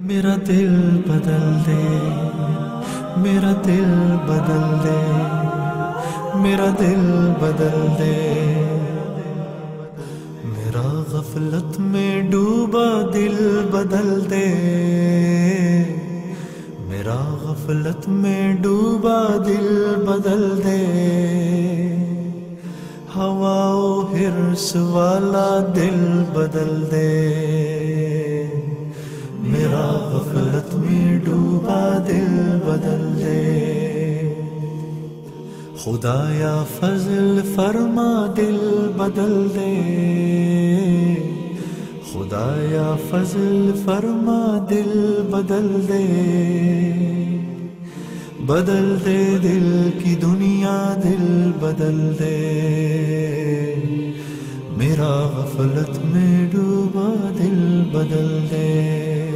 मेरा दिल बदल दे, मेरा दिल बदल दे, मेरा दिल बदल दे। मेरा गफलत में डूबा दिल बदल दे, मेरा गफलत में डूबा दिल बदल दे। हवाओ हिरस वाला दिल बदल दे। मेरा गफलत में डूबा दिल बदल दे। खुदाया फजल फरमा दिल बदल दे। खुदाया फजल फरमा दिल बदल दे। बदल दे दिल की दुनिया, दिल बदल दे। मेरा गफलत में डूबा दिल बदल दे।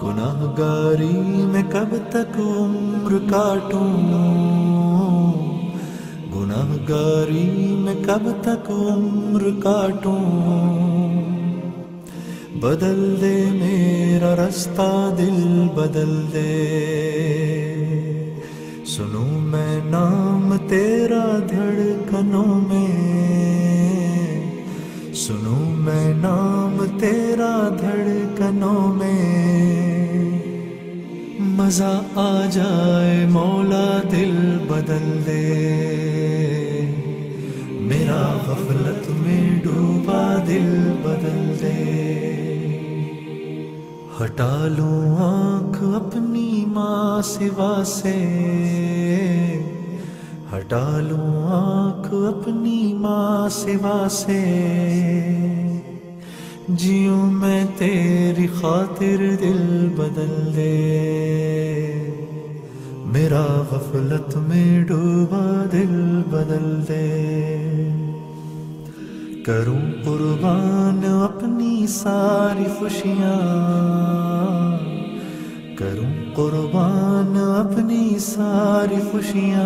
गुनाहगारी में कब तक उम्र काटूं? गुनाहगारी में कब तक उम्र काटूं? बदल दे मेरा रास्ता, दिल बदल दे। सुनूं मैं नाम तेरा धड़कनों में। सुनूं मैं नाम तेरा धड़कनों में। मज़ा आ जाए, मौला दिल बदल दे। मेरा गफलत में डूबा दिल बदल दे। हटा लूँ आँख अपनी माँ सिवा से। हटा लूँ आँख अपनी माँ सिवा से। जियूं मैं तेरी खातिर दिल बदल दे। मेरा गफलत में डूबा दिल बदल दे। करूँ कुर्बान अपनी सारी खुशियाँ। करूँ कुर्बान अपनी सारी खुशियाँ।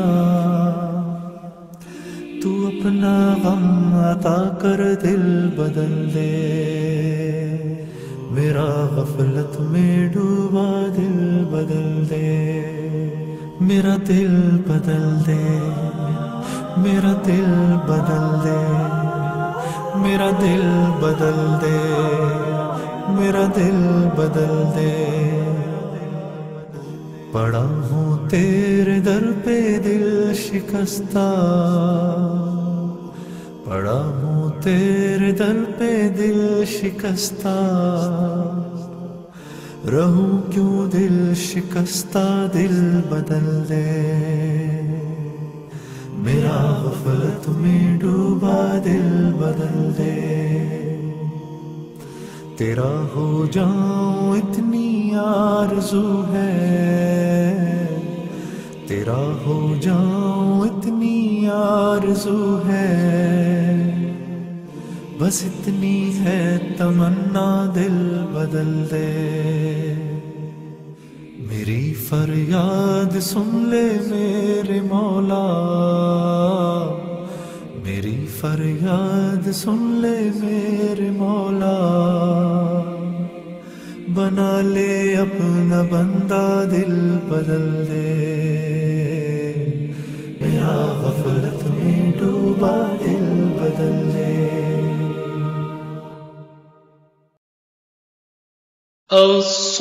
तू अपना गम अता कर दिल बदल दे। मेरा गफलत में डूबा दिल बदल दे। मेरा दिल बदल दे। मेरा दिल बदल दे। मेरा दिल बदल दे। मेरा दिल बदल दे। पड़ा हूँ तेरे दर पे दिल शिकस्ता। पड़ा हूँ तेरे दर पे दिल शिकस्ता। रहूँ क्यों दिल शिकस्ता, दिल बदल दे। मेरा गफलत में डूबा, दिल बदल दे। तेरा हो जाऊँ इतनी आरज़ू है। तेरा हो जाऊँ इतनी आरज़ू है। बस इतनी है, तमन्ना दिल बदल दे। मेरी फरियाद सुन ले मेरे मौला। मेरी फरियाद सुन ले मेरे मौला बना ले अपना बंदा दिल बदल दे मेरा गफलत में डूबा दिल बदल दे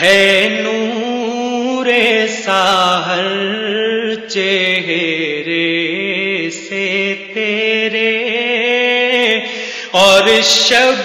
है नूरे साहर चेहरे से तेरे और शब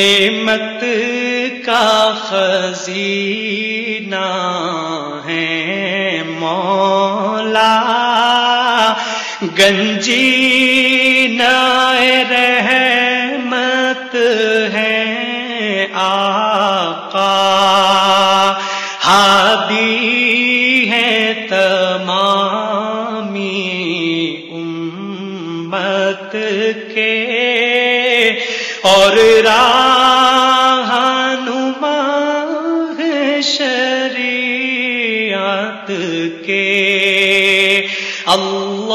नेमत का खजीना है मौला गंजी नाय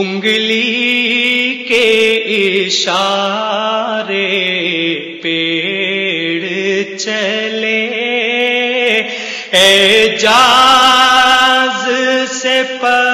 उंगली के इशारे पेड़ चले एजाज से पत्थर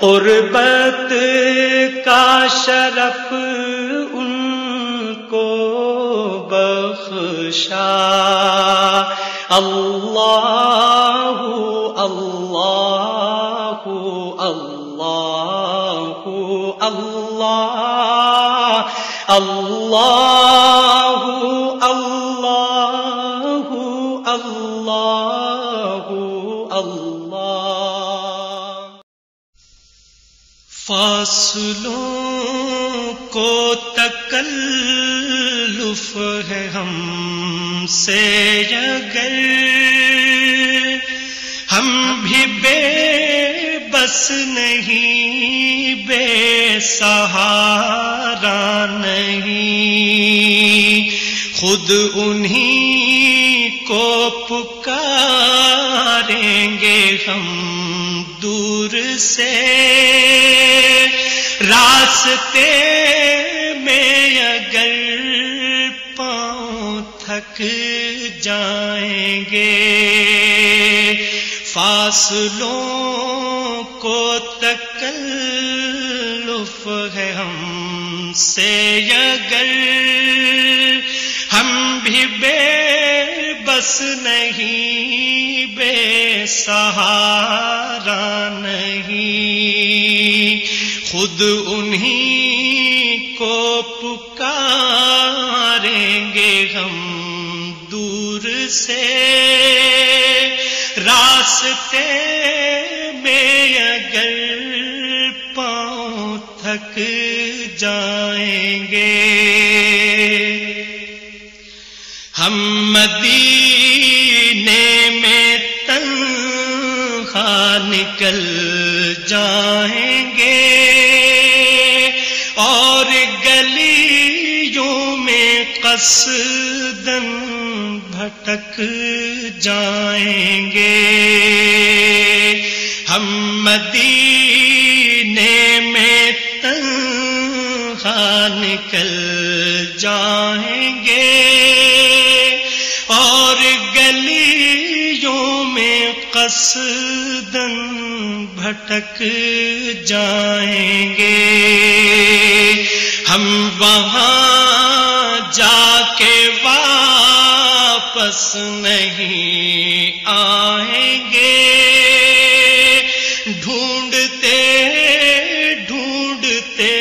कुर्बत का शरफ उनको बख्शा। अल्लाहु अल्लाहु अल्लाहु अल्लाह। अल्लाहु फासलों को तकल्लुफ है हमसे अगर। हम भी बेबस नहीं, बेसहारा नहीं। खुद उन्हीं को पुकारेंगे हम दूर से। रास्ते में अगर पाँव थक जाएँगे, फासलों को तकल्लुफ है हमसे। अगर हम भी बेबस नहीं, बेसहारा नहीं खुद उन्हीं को पुकारेंगे हम दूर से। रास्ते में अगर पाँव थक जाएँगे, हम मदीने में तन्हा निकल जाएँगे में कसदन भटक जाएँगे। हम मदीने में तन्हा निकल जाएँगे और गलियों में कसदन भटक जाएँगे। हम वहाँ वापस नहीं आएँगे। ढूंढते ढूंढते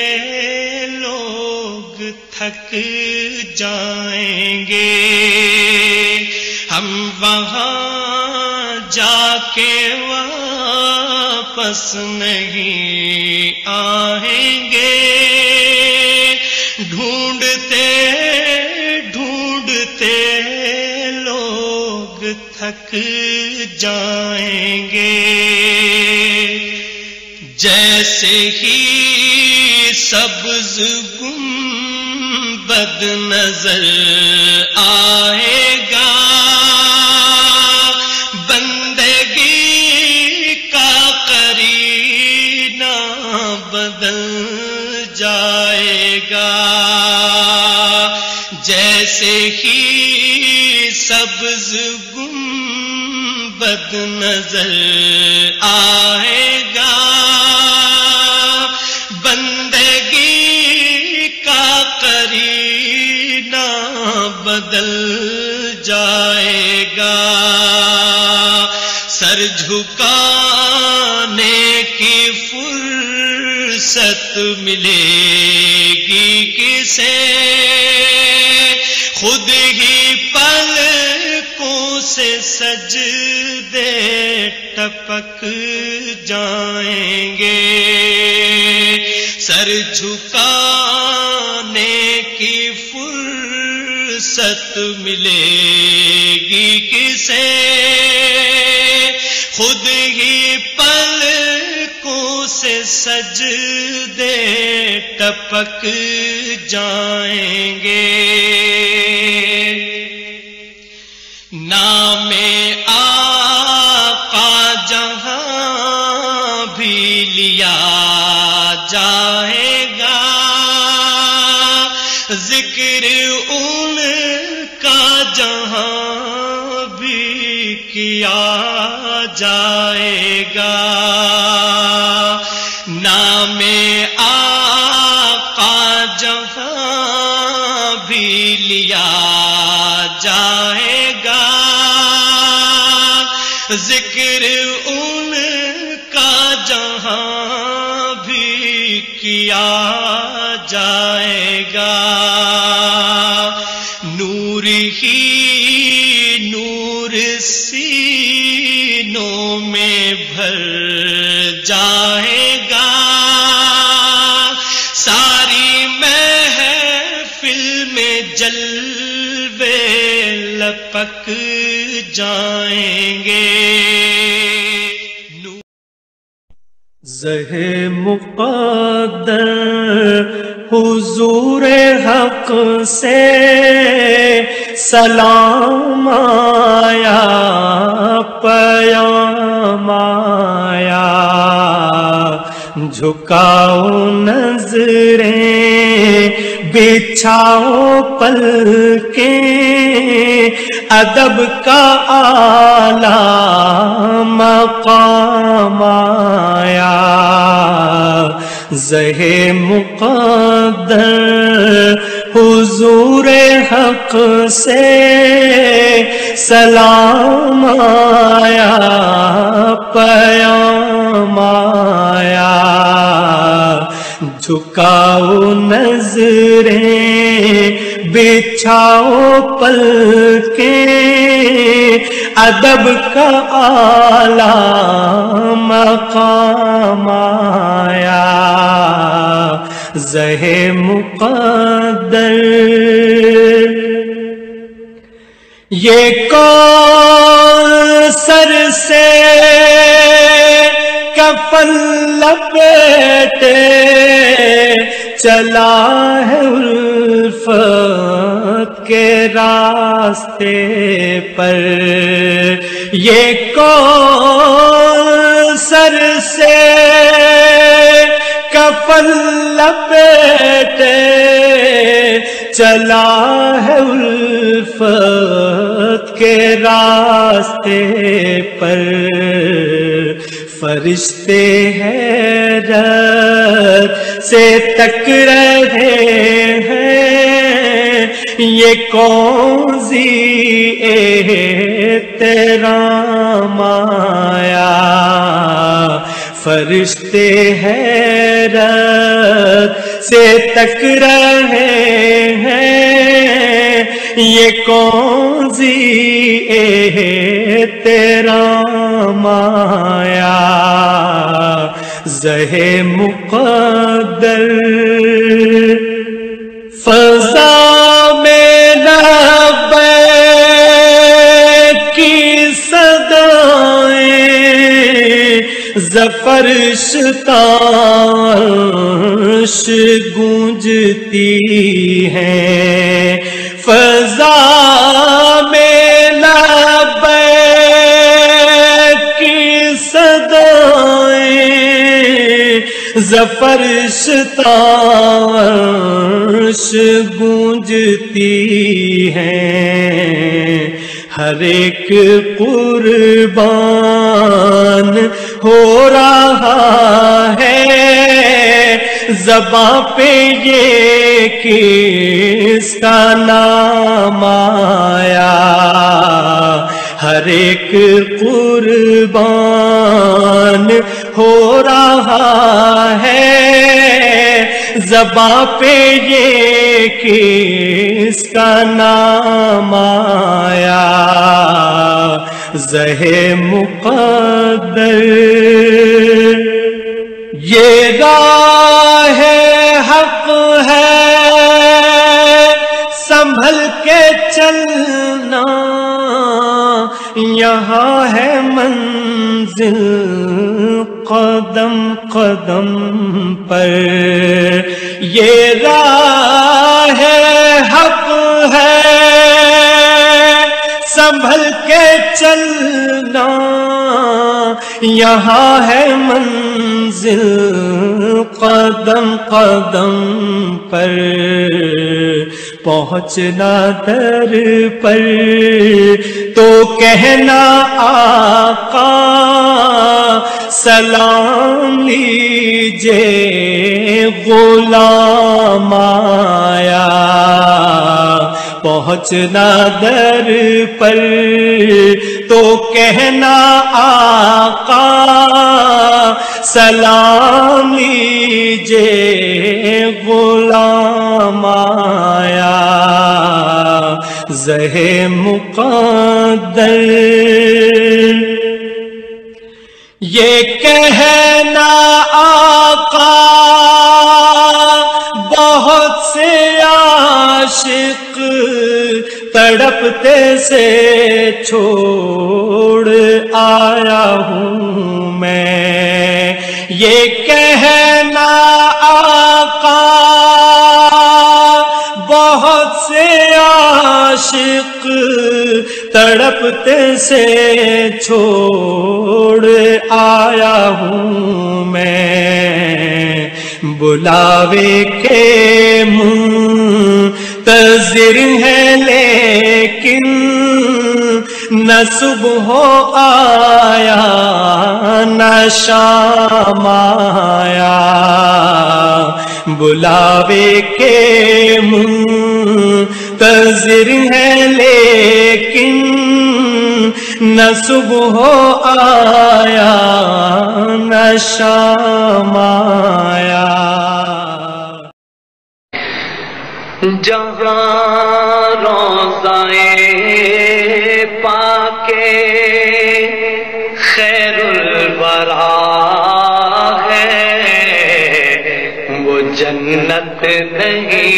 लोग थक जाएँगे। हम वहाँ जाके वापस नहीं आएँगे जैसे ही सब्ज गुंबद नज़र आएगा। बंदगी का करीना बदल जाएगा। जैसे ही सब्ज गुंबद नज़र आएगा झुकाने की फुर्सत मिलेगी किसे? खुद ही पलकों से सज दे टपक जाएँगे। सर झुकाने की फुर्सत मिलेगी किसे? खुद ही पल को से सज दे टपक जाएँगे। नामे जाएगा। नामे आका जहाँ भी लिया जाएगा। ज़िक्र उनका जहाँ भी किया जाएगा। नूर ही जहे मुकद्दर हुजूर हक से सलाम आया पयाम आया झुकाओ नज़रें बिछाओ पल के अदब का आला मकाम आया। जहे मुकद्दर हुजूर हक से सलाम आया आया। झुकाओ नज़रें, बिछाओ पल के अदब का आला मकाम आया। जहे मुकद्दर। ये कौन सर से कफन लपेटे चला है उल्फत के रास्ते पर। ये कौन सर से कफन लपेटे? चला है उल्फत के रास्ते पर। फरिश्ते हैरत से तक रहे हैं। ये कौन सी तेरा माया फरिश्ते हैरत से तक रहे हैं। ये कौन सी तेरा माया जहे मुकद्दर फजा में नब्बे की सदाएँ ज़फ़र शताश गूंजती हैं। सदाएँ ज़फ़र गूंजती हैं। हर एक कुर्बान हो रहा है। जबा पे ये किसका नाम आया? हर एक कुर्बान हो रहा है, जबा पे ये किसका नाम आया? जहे मुकद्दर। ये राह हक है, संभल के चलना। यहाँ है मंजिल कदम कदम पर। ये राह हक है, संभल के चलना। यहाँ है मंजिल कदम कदम पर। पहुँचना दर पर। तो कहना आका सलाम लीजे गुलाम आया। पहुँचना दर पर तो कहना आका, सलाम लीजे गुलाम आया। जहे मुकद्दर। ये कहना आका, बहुत से आशिक तड़पते से छोड़ आया हूँ मैं। ये कहना आका, बहुत से आशिक तड़पते से छोड़ आया हूँ मैं। बुलावे के मुँह तजिर है, लेकिन न सुबह आया, न शाम आया। बुलावे के मुँह तजिर है, लेकिन न सुबह आया, न शाम आया। जहाँ रोजाए पाके खैरुल बरा है। वो जन्नत नहीं।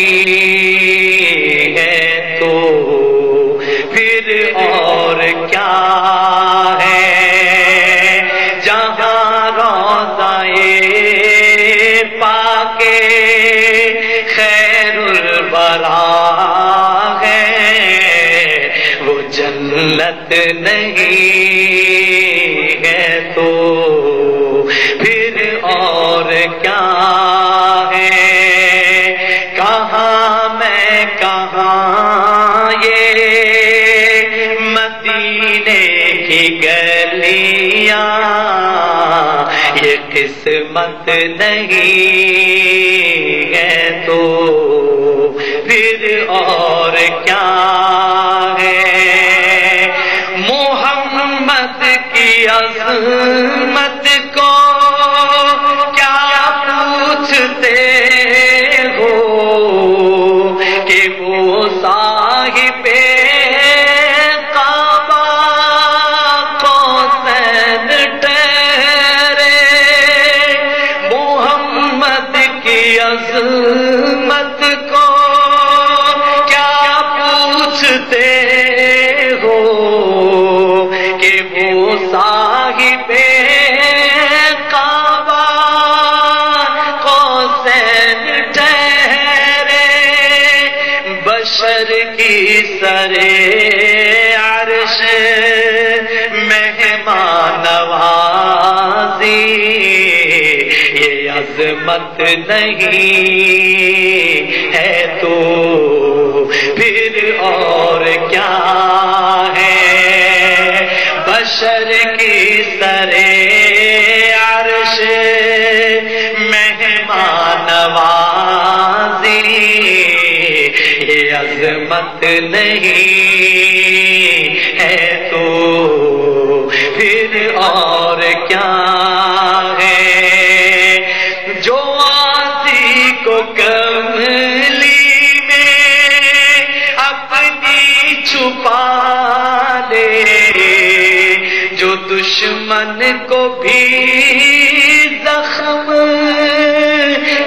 जन्नत नहीं है तो फिर और क्या है? कहा मैं, कहा ये? मदीने की गलियाँ, ये किस्मत नहीं है तो फिर और क्या अजमत को क्या पूछते हो कि वो साहिबे काबा की को क्या पूछते साहिबे काबा कौसैन ठहरे बशर की सरे अर्श, मेहमान नवाजी, ये अजमत नहीं है तो फिर और क्या? बशर की सरे अर्श मेहमान नवाजी ये अजमत नहीं। दुश्मन को भी जख्म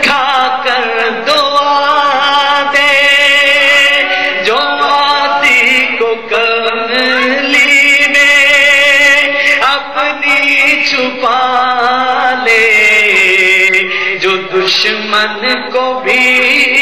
खाकर दुआ दे। जो आसी को कमली में अपनी छुपा ले। जो दुश्मन को भी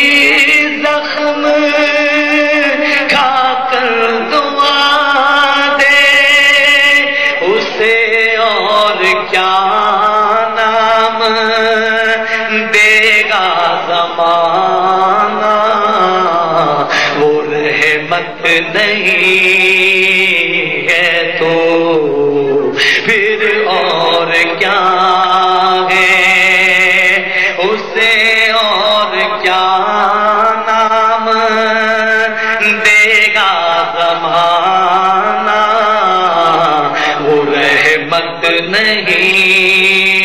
नहीं है तो फिर और क्या है? उसे और क्या नाम देगा जमाना? वो रहमत नहीं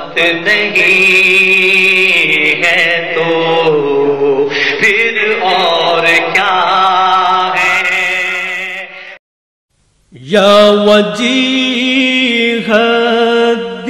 कयामत नहीं है तो फिर और क्या है या वजीह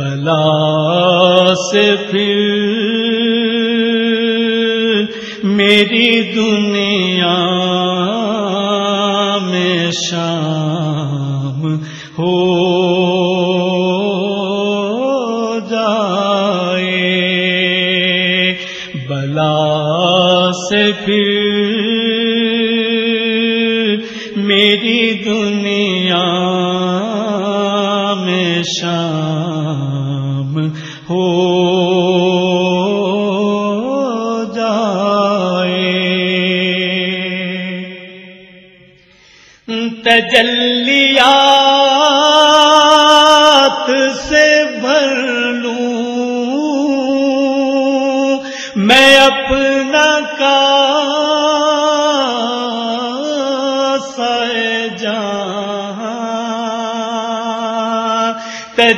बला से फिर मेरी दुनिया में शान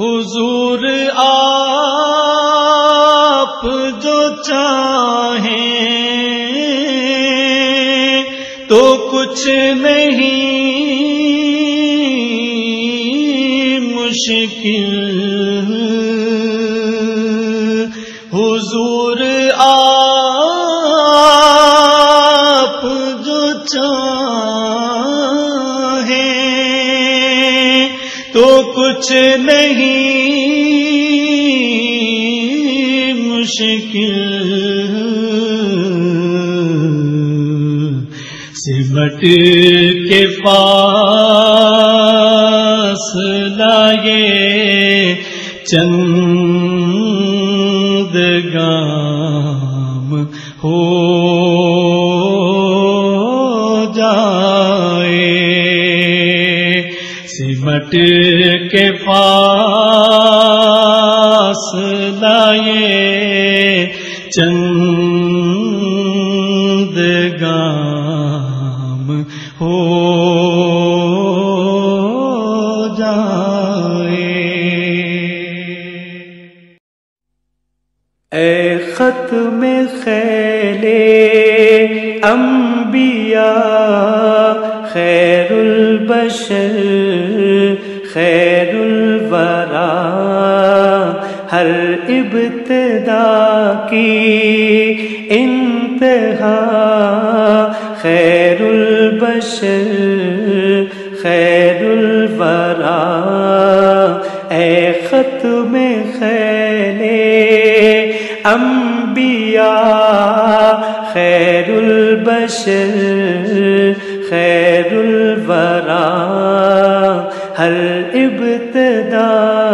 हुजूर आप जो चाहें तो कुछ नहीं मुश्किल। हुजूर आप जो चाहें तो कुछ नहीं के पास लगे चंद गाम हो जाए सिमट इब्तदा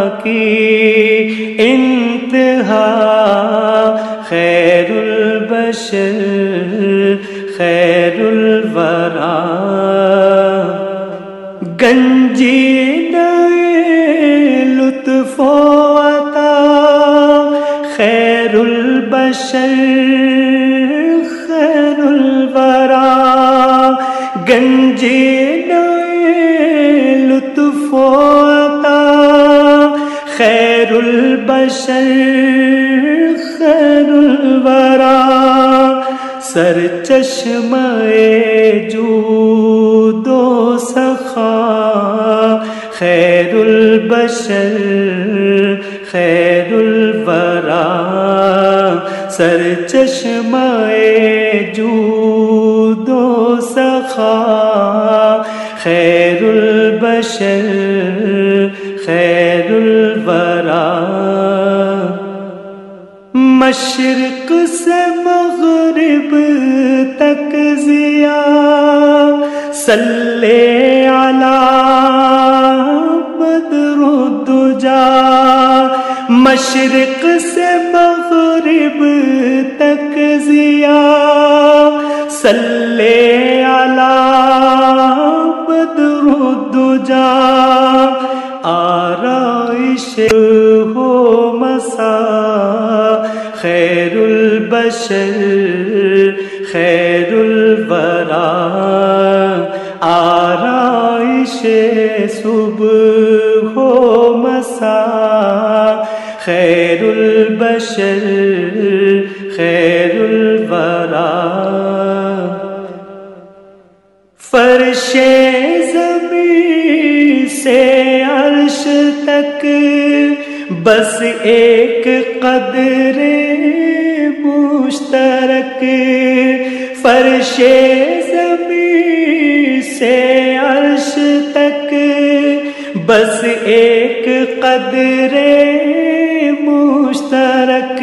की इंतहा। खैरुल बशर, खैरुल वरा। गंजी लुत्फो अता। खैरुल बशर, खैरुल वरा। गंजी बशर खैरुल वरा सर चश्मे जूदो सखा खैरुल बशर खैरुल वरा सर चश्मे जूदो सखा खैरुल बशर मशरक से मगरिब तक जिया। सल्ले अला बदरुद्दुजा। मशरक से मगरिब तक जिया। सल्ले अला बदरुद्दुजा। आराइश बशर खैरुल वरा। आराइश सुबह हो मसा। खैरुल बशर खैरुल वरा। फर्शे जमी से अर्श तक बस एक कदरे मुश्तरक फर्शे जमी से अर्श तक, बस एक कदरे मुश्तरक,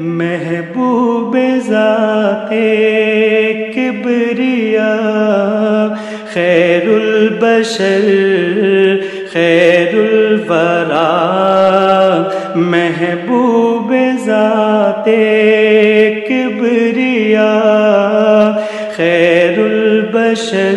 महबूब जाते किबरिया, खैरुल बशर बशर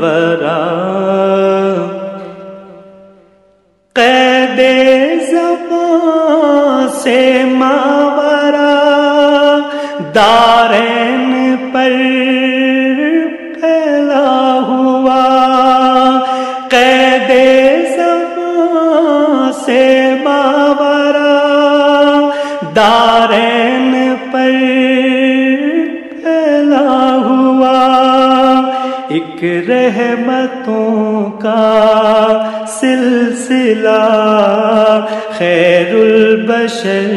वरा कैदे जबां से मावरा दारैन पर रहमतों का सिलसिला। खैरुल बशर,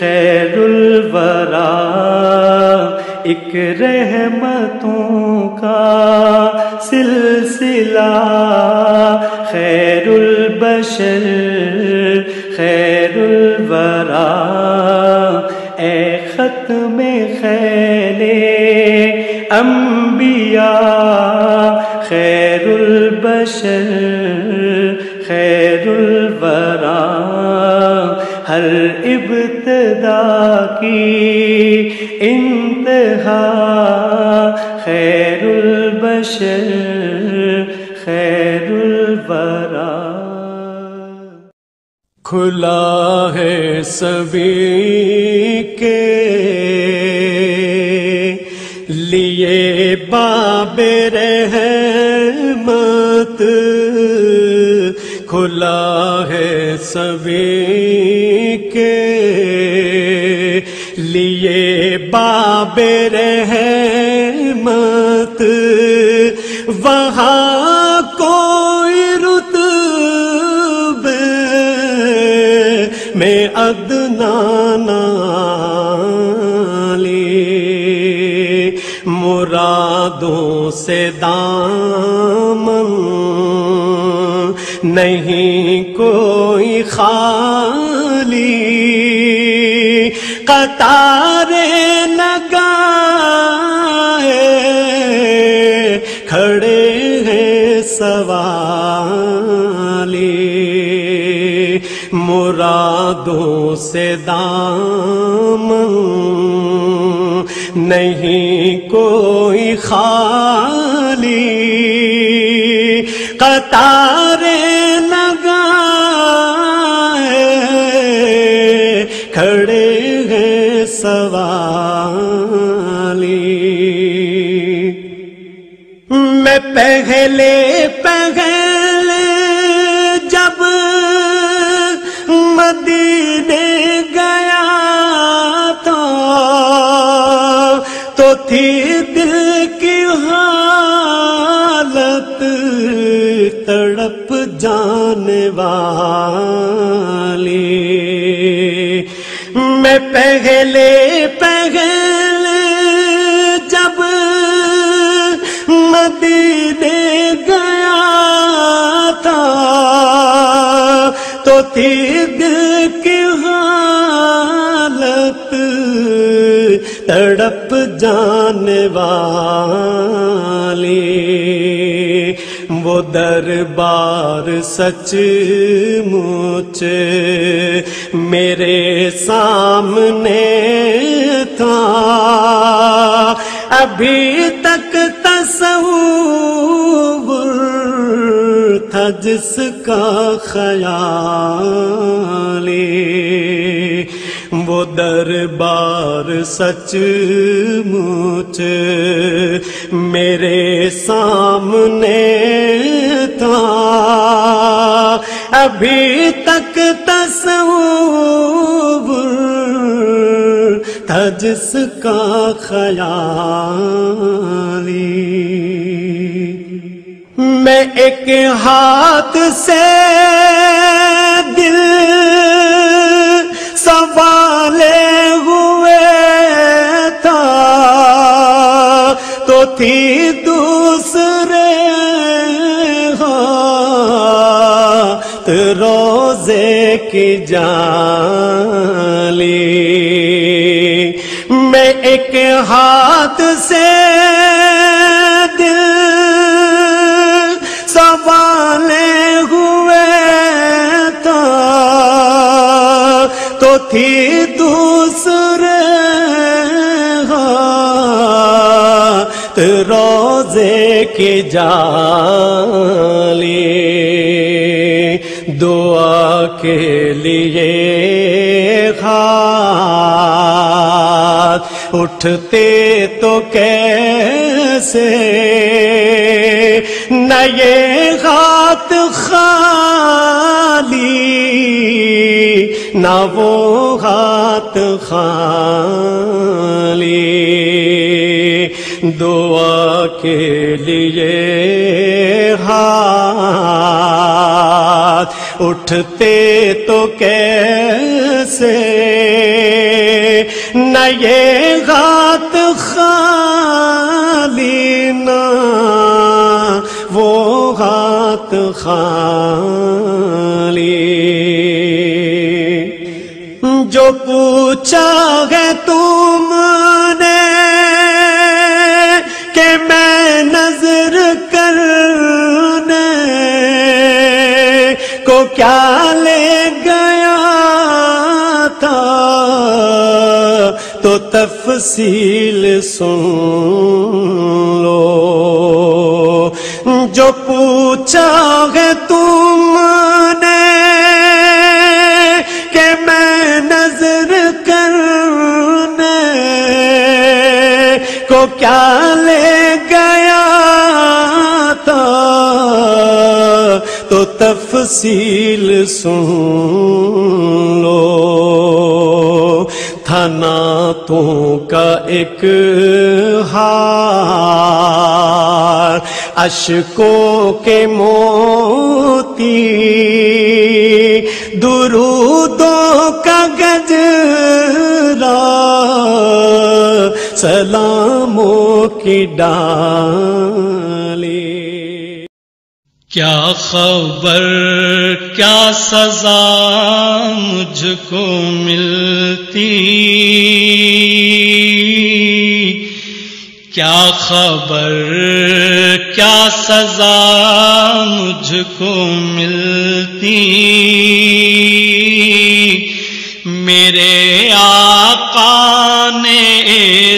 खैरुल वरा। एक रहमतों का सिलसिला। खैरुल बशर, खैरुल वरा। ए खत में खैले अम्बिया बशर खैरुल हर इब्तदा की इंतहा खैरुल बशर खैरुल वरा खुला है सभी के लिए बाबे सभी के लिए बाबे रहमत। वहाँ कोई रुतबे में अदना नाली मुरादों से दामन नहीं कोई खाली। कतारे लगाए खड़े हैं सवाली। मुरादों से दाम नहीं कोई खाली। कतारे थी दिल की हालत तड़प जाने वाली। मैं पहले जाने वाली वो दरबार सच मुच मेरे सामने था। अभी तक तस्वुर था जिसका ख्याली। वो दरबार सच मुच मेरे सामने था। अभी तक तस्वुर था जिसका ख्याली। मैं एक हाथ से थी दूसरे हाथ रोज़े की जाली। मैं एक हाथ से की जाली दुआ के लिए हाथ उठते तो कैसे? न ये हाथ खाली, न वो हाथ खाली। दुआ के लिए हाथ उठते तो कैसे न ये हाथ खाली ना, वो हाथ खाली। जो पूछा है तुमने तफसील सुन लो। जो पूछा है तुमने कि मैं नज़र करने को क्या ले गया था? तो तफसील सुन लो। थनातों का एक हार अशकों के मोती दुरूदों का गजरा सलामों की डाली क्या खबर, क्या सजा मुझको मिलती? क्या खबर, क्या सजा मुझको मिलती? मेरे आका ने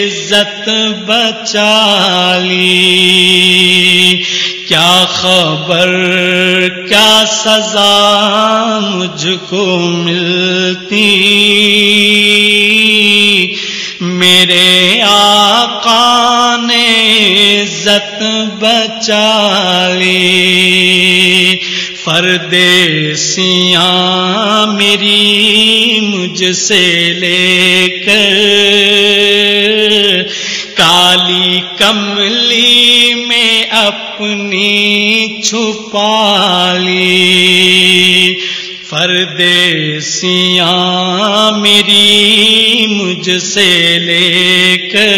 इज़्ज़त बचा ली। क्या खबर, क्या सजा मुझको मिलती? मेरे आका ने इज़्ज़त बचा ली। फरदेसियाँ मेरी मुझसे लेकर, काली कमली में अपनी छुपा ली फरदेसियाँ मेरी मुझसे लेकर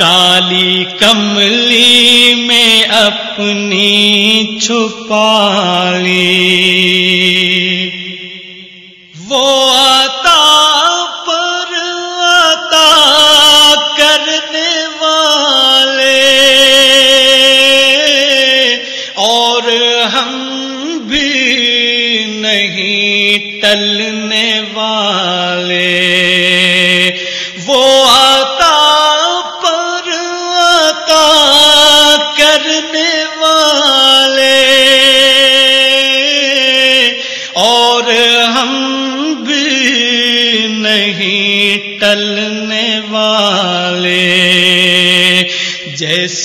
काली कमली में अपनी छुपा ली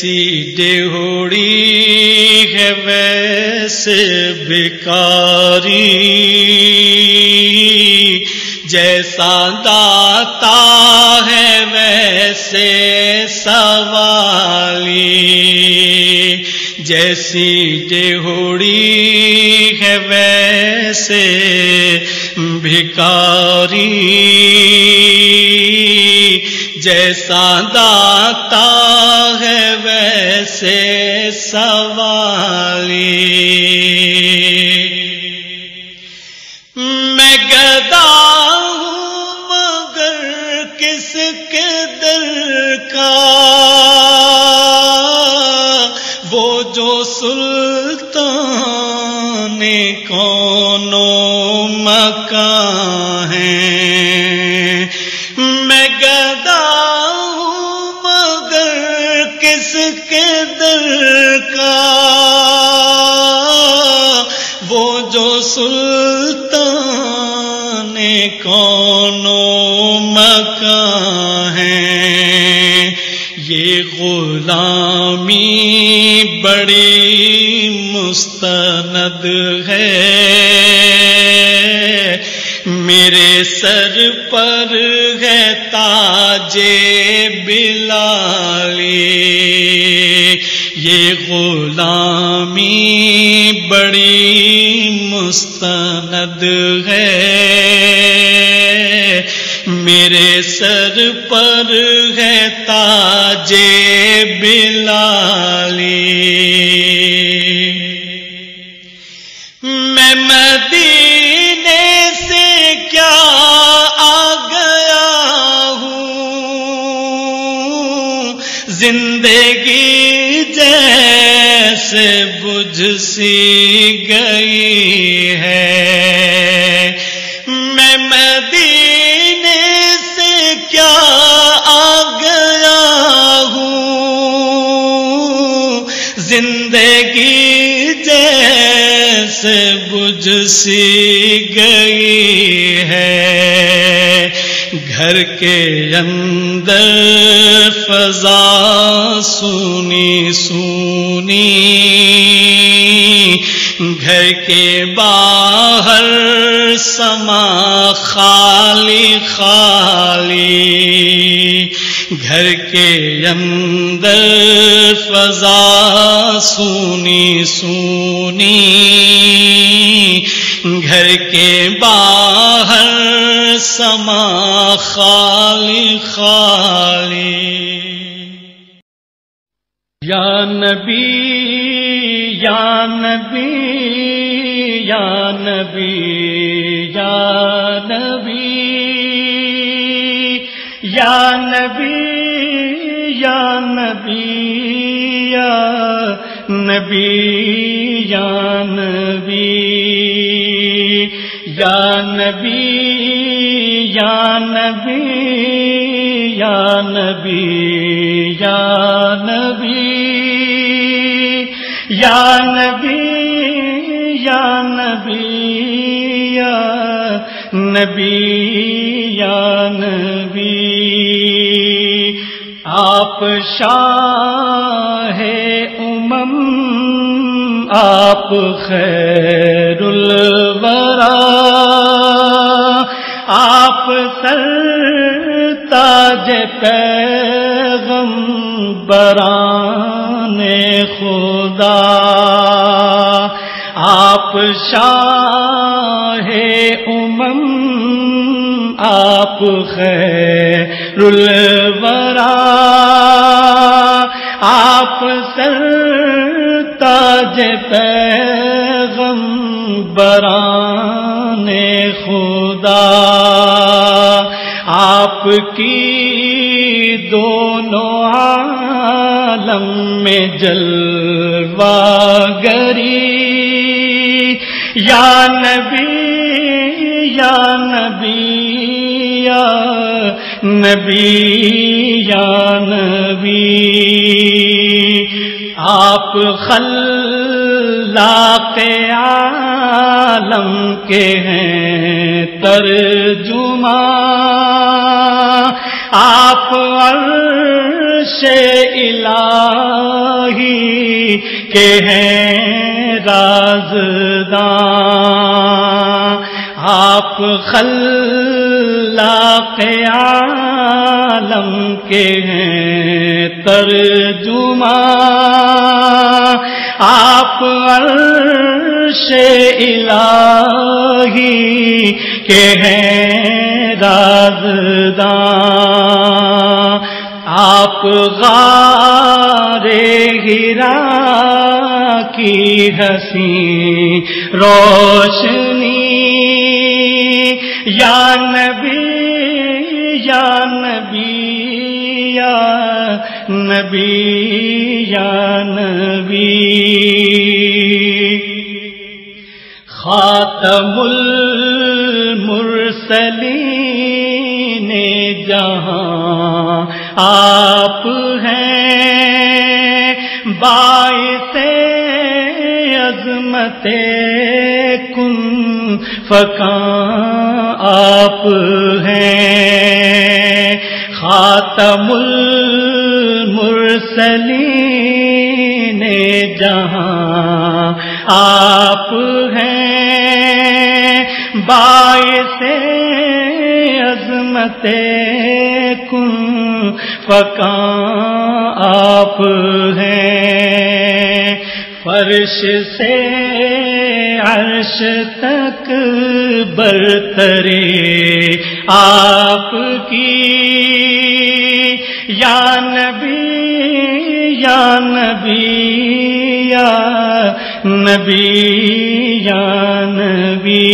जैसी डेहोड़ी है वैसे भिकारी जैसा दाता है वैसे सवाली। जैसी डेहोड़ी है वैसे भिकारी जैसा दाता है वैसे सवाली बड़ी मुस्तनद है। मेरे सर पर है ताजे बिलाली। ये गुलामी बड़ी मुस्तनद है। मेरे सर पर है ताजे बिलाली। मैं मदीने से क्या आ गया हूँ? ज़िंदगी जैसे बुझ सी गई है। सी गई है, घर के अंदर फजा सुनी सुनी। घर के बाहर समा खाली खाली। घर के अंदर फजा सुनी सुनी। घर के बाहर, समा खाली खाली। या नबी या नबी या नबी या नबी या नबी या नबी या नबी या नबी। या नबी या नबी या नबी या नबी या नबी या नबी या नबी या नबी। आप शाह उमम, आप खैरुल वरा। असल ताज पैगम्बराने खुदा। आप शाह उमम आप खैरुलवरा आप सर ताज पैगम्बराने खुदा। आपकी दोनों आलम में जलवागरी या नबी या नबी या नबी या नबी। आप खल्लाक आलम के हैं तरजुमा के हैं राजदां आप खल्लाक आलम के हैं तरजुमा। आप अर्श इलाही के हैं राजदां आप गारे गिरा हसी रोशनी या नबी या नबी या नबी या नबी खातमुल मुरसलीन, जहाँ आप हैं, बाइसे अजमते कुन फका आप हैं। खातमुल मुरसलीन जहाँ आप हैं। बाइसे अजमते कुन फका आप हैं। फर्श से अर्श तक बरतरे आपकी, या नबी या नबी या नबी या नबी।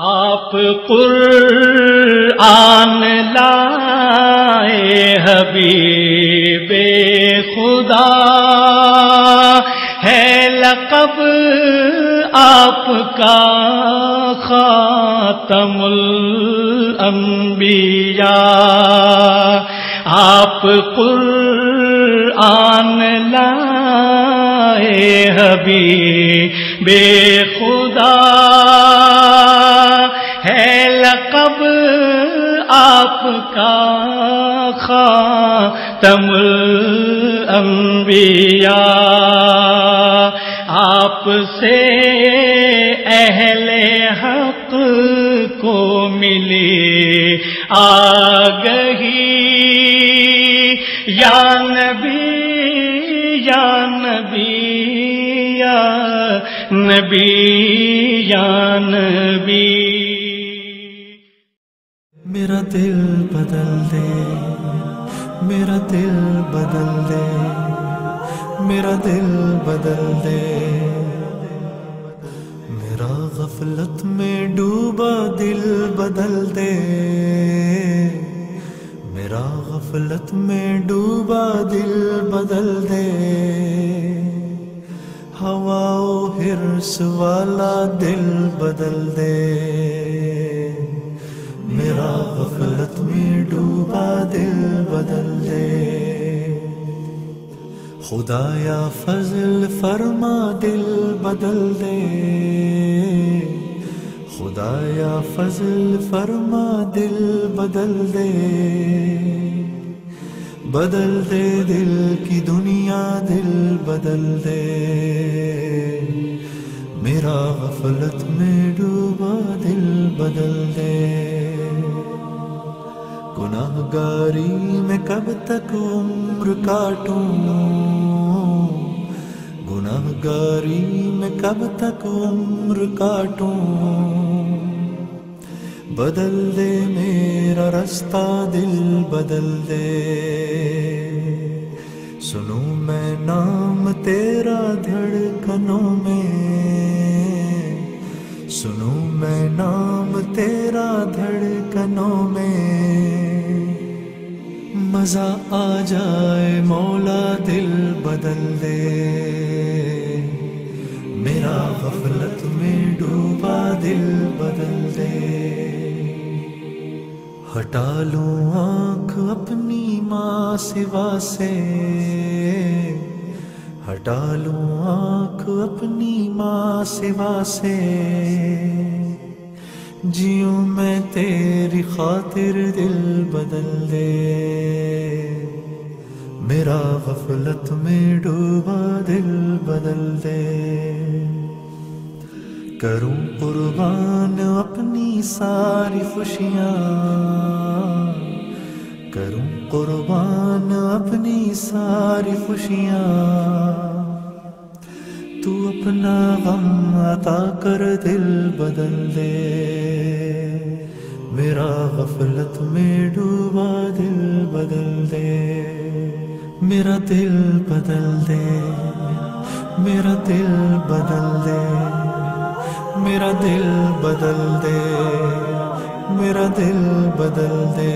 आप कुरआन लाए हबीबे लकब आपका खातमुल अंबिया, आप कुरआन लाए हबीबे खुदा। है लकब आपका खा तमुल अंबिया। या नबी या नबी या नबी या नबी। मेरा दिल बदल दे, मेरा दिल बदल दे, मेरा दिल बदल दे। मेरा गफलत में डूबा दिल बदल दे। मेरा गफलत में डूबा दिल बदल दे। हवाओ हिरस वाला दिल बदल दे। मेरा गफलत में डूबा दिल बदल दे। खुदाया फजल फरमा दिल बदल दे। खुदाया फजल फरमा दिल बदल दे। बदल दे दिल की दुनिया, दिल बदल दे। मेरा गफलत में डूबा, दिल बदल दे। गुनाहगारी में कब तक उम्र काटूं? गुनाहगारी में कब तक उम्र काटूं? बदल दे मेरा रास्ता, दिल बदल दे। सुनू मैं नाम तेरा धड़कनों में। सुनू मैं नाम तेरा धड़कनों में। मज़ा आ जाए, मौला दिल बदल दे। मेरा गफलत में डूबा दिल बदल दे। हटा लूँ आँख अपनी माँ सिवा से। हटा लूँ आँख अपनी माँ सिवा से। जियो मैं तेरी खातिर दिल बदल दे। मेरा गफलत में डूबा दिल बदल दे। करूँ कुर्बान अपनी सारी खुशियाँ। करूँ कुर्बान अपनी सारी खुशियाँ। तू अपना गम अता कर दिल बदल दे। मेरा गफलत में डूबा दिल बदल दे। मेरा दिल बदल दे, मेरा दिल बदल दे, मेरा दिल बदल दे, मेरा दिल बदल दे।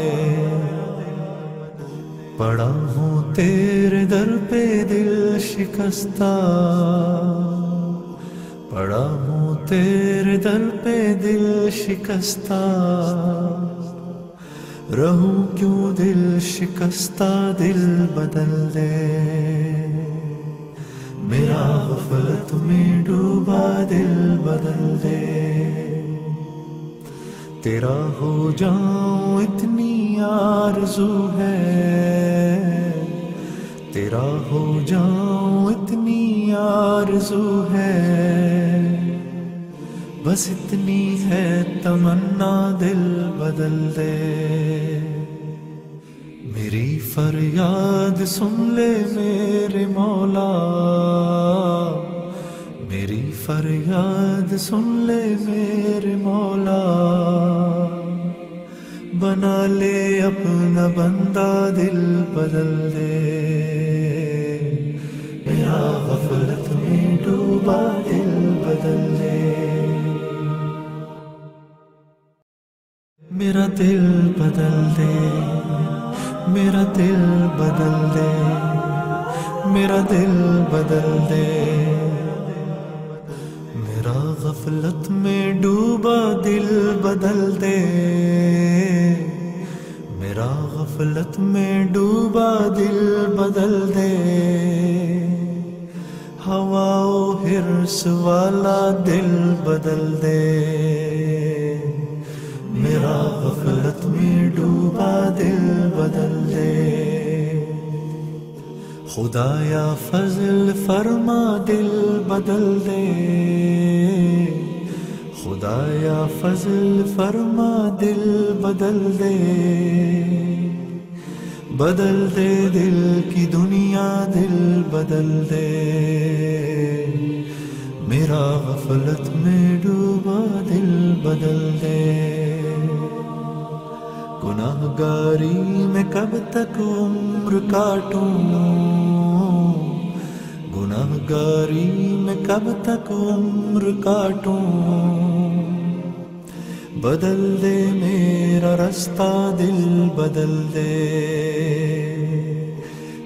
पड़ा हूँ तेरे दर पे दिल शिकस्ता, पड़ा हूँ तेरे दर पे दिल शिकस्ता। रहूँ क्यों दिल शिकस्ता, दिल बदल दे? मेरा गफलत में डूबा, दिल बदल दे। तेरा हो जाऊँ इतनी आरज़ू है। तेरा हो जाऊँ इतनी आरज़ू है। बस इतनी है तमन्ना दिल बदल दे। मेरी फरियाद सुन ले मेरे मौला। मेरी फरियाद सुन ले मेरे मौला। बना ले अपना बंदा दिल बदल दे। मेरा गफलत में डूबा दिल। मेरा दिल बदल दे, मेरा दिल बदल दे, मेरा दिल बदल दे। मेरा गफलत में डूबा दिल बदल दे, मेरा गफलत में डूबा दिल बदल दे। हवाओ हिरस वाला दिल बदल दे। मेरा गफलत में डूबा दिल बदल दे। खुदाया फजल फरमा दिल बदल दे। खुदाया फजल फरमा दिल बदल दे। बदल दे दिल की दुनिया, दिल बदल दे। मेरा गफलत में डूबा दिल बदल दे। गुनाहगारी में कब तक उम्र काटूं? गुनाहगारी में कब तक उम्र काटूं? बदल दे मेरा रास्ता, दिल बदल दे।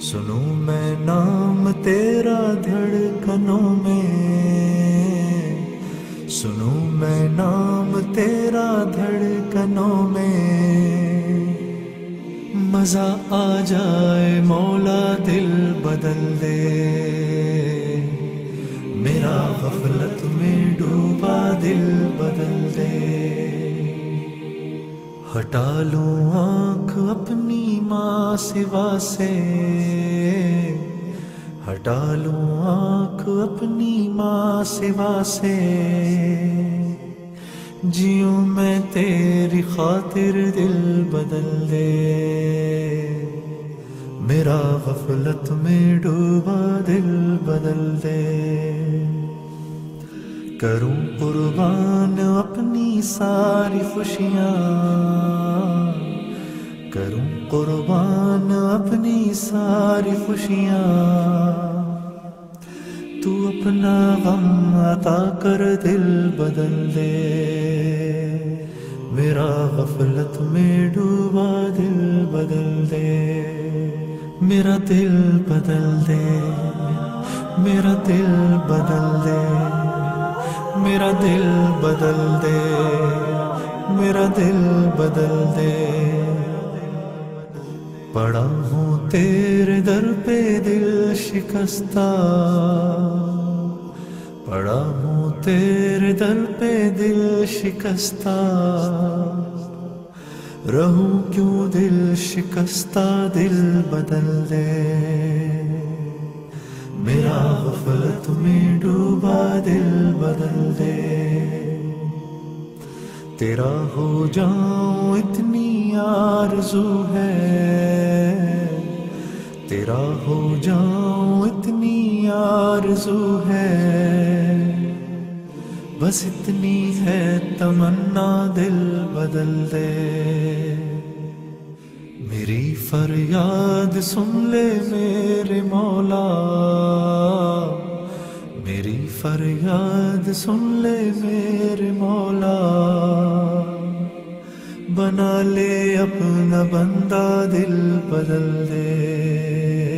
सुनूं मैं नाम तेरा धड़कनों में। सुनूं मैं नाम तेरा धड़कनों में। मज़ा आ जाए, मौला दिल बदल दे। मेरा गफलत में डूबा दिल बदल दे। हटा लूँ आँख अपनी माँ सिवा से। हटा लूँ आँख अपनी माँ सिवा से। जियो मैं तेरी खातिर दिल बदल दे। मेरा गफलत में डूबा दिल बदल दे। करूँ कुर्बान अपनी सारी खुशियाँ। करूँ कुर्बान अपनी सारी खुशियाँ। तू अपना गम अता कर दिल बदल दे। मेरा गफलत में डूबा दिल बदल दे। मेरा दिल बदल दे। मेरा दिल बदल दे। मेरा दिल बदल दे। मेरा दिल बदल दे। पड़ा हूँ तेरे दर पे दिल शिकस्ता। पड़ा हूँ तेरे दर पे दिल शिकस्ता। रहूँ क्यों दिल शिकस्ता, दिल बदल दे। मेरा गफलत में डूबा, दिल बदल दे। तेरा हो जाऊँ इतनी आरज़ू है। तेरा हो जाऊँ इतनी आरज़ू है। बस इतनी है तमन्ना दिल बदल दे। मेरी फरियाद सुन ले मेरे मौला। मेरी फरियाद सुन ले मेरे मौला। बना ले अपना बंदा दिल बदल दे